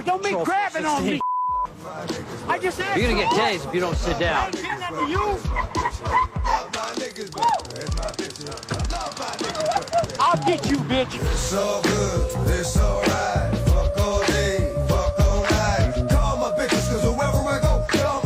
it. Don't be grabbing on me. I just asked You're gonna get tased if you don't sit down. I'll get you, bitch. It's good.